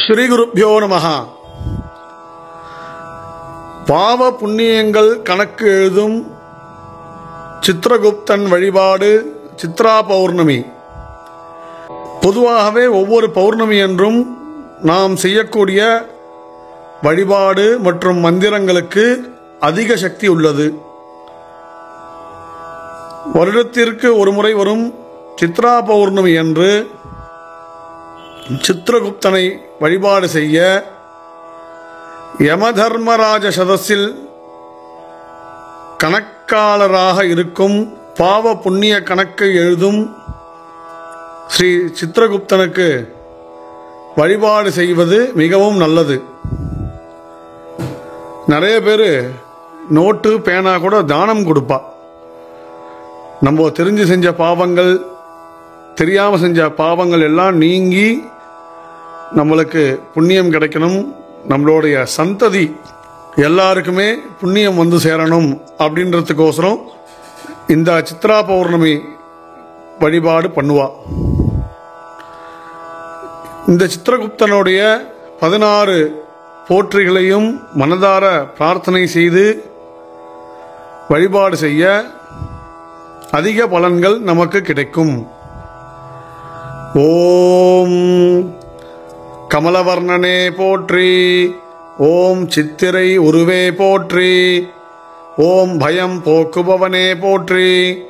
ஸ்ரீ குருப்பியோ நமகா பாவ புண்ணியங்கள் கணக்கு எழுதும் சித்திரகுப்தன் வழிபாடு சித்ரா பௌர்ணமி. பொதுவாகவே ஒவ்வொரு பௌர்ணமி என்றும் நாம் செய்யக்கூடிய வழிபாடு மற்றும் மந்திரங்களுக்கு அதிக சக்தி உள்ளது. வருடத்திற்கு ஒரு முறை வரும் சித்ரா பௌர்ணமி என்று சித்திரகுப்தனை வழிபாடு செய்ய யமதர்மராஜ சதஸில் கணக்காளராக இருக்கும் பாவ புண்ணிய கணக்கை எழுதும் ஸ்ரீ சித்திரகுப்தனுக்கு வழிபாடு செய்வது மிகவும் நல்லது. நிறைய பேர் நோட்டு பேனா கூட தானம் கொடுப்பா. நம்ம தெரிஞ்சு செஞ்ச பாவங்கள் தெரியாமல் செஞ்ச பாவங்கள் எல்லாம் நீங்கி நம்மளுக்கு புண்ணியம் கிடைக்கணும். நம்மளுடைய சந்ததி எல்லாருக்குமே புண்ணியம் வந்து சேரணும் அப்படின்றதுக்கோசரம் இந்த சித்ரா பௌர்ணமி வழிபாடு பண்ணுவா. இந்த சித்திரகுப்தனுடைய பதினாறு போற்றிகளையும் மனதார பிரார்த்தனை செய்து வழிபாடு செய்ய அதிக பலன்கள் நமக்கு கிடைக்கும். ஓம் கமலவர்ணனே போற்றி. ஓம் சித்திரை உருவே போற்றி. ஓம் பயம் போக்குபவனே போற்றி.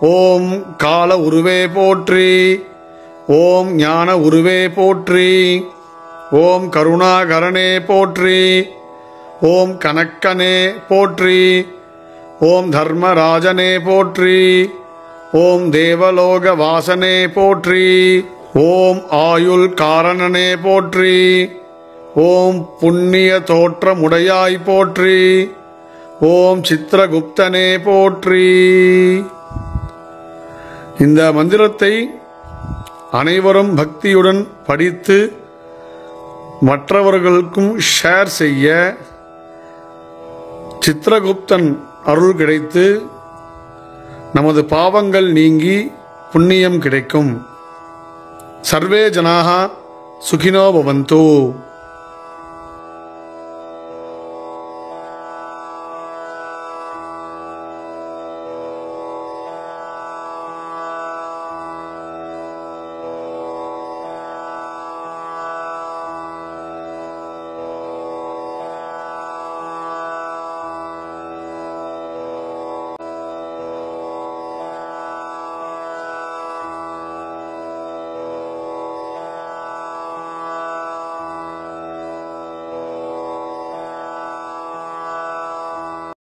ஓம் கால உருவே போற்றி. ஓம் ஞான உருவே போற்றி. ஓம் கருணாகரனே போற்றி. ஓம் கனக்கனே போற்றி. ஓம் தர்மராஜனே போற்றி. ஓம் தேவலோக வாசனே போற்றி. ஓம் ஆயுள் காரணனே போற்றி. ஓம் புண்ணிய தோற்றமுடையாய் போற்றி. ஓம் சித்திரகுப்தனே போற்றி. இந்த மந்திரத்தை அனைவரும் பக்தியுடன் படித்து மற்றவர்களுக்கும் ஷேர் செய்ய சித்திரகுப்தன் அருள் கிடைத்து நமது பாவங்கள் நீங்கி புண்ணியம் கிடைக்கும். सर्वे जनाः सुखिनो भवन्तु।